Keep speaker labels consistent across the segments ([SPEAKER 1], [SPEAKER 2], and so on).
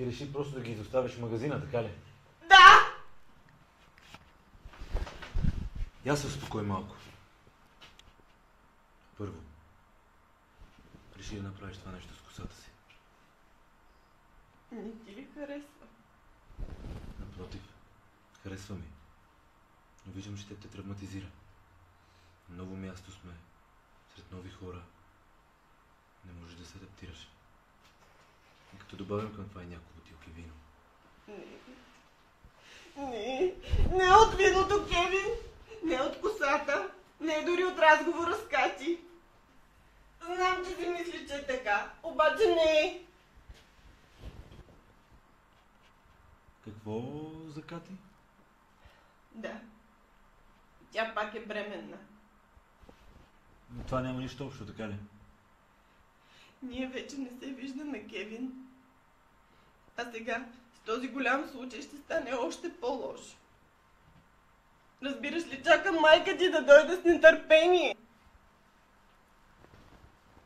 [SPEAKER 1] Ти реши просто да ги изоставиш в магазина, така ли?
[SPEAKER 2] Да!
[SPEAKER 1] Я се успокой малко. Първо, реши да направиш това нещо с косата си.
[SPEAKER 2] Не ти ли харесва?
[SPEAKER 1] Напротив, харесва ми. Но виждам, че те те травматизира. Ново място сме, сред нови хора. Не можеш да се адаптираш. Като добавим към това и няколко бутилки вино.
[SPEAKER 2] Не. Не. От виното, Кевин. Не от косата. Не дори от разговора с Кати. Знам, че си мислиш, че е така. Обаче не е.
[SPEAKER 1] Какво за Кати?
[SPEAKER 2] Да. Тя пак е бременна.
[SPEAKER 1] Но това няма нищо общо, така ли?
[SPEAKER 2] Ние вече не се виждаме, Кевин. А сега, с този голям случай ще стане още по-лошо. Разбираш ли, чакам майка ти да дойде с нетърпение.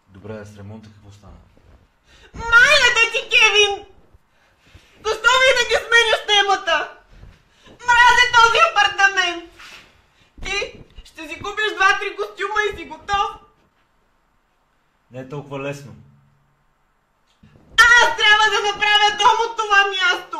[SPEAKER 1] Добре, а с ремонта какво стана?
[SPEAKER 2] Майната ти, Кевин! Защо винаги сменяш темата? Мразя този апартамент! Ти ще си купиш два-три костюма и си готов.
[SPEAKER 1] Не е толкова лесно.
[SPEAKER 2] como
[SPEAKER 1] tu ameaçou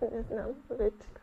[SPEAKER 2] Не знам вече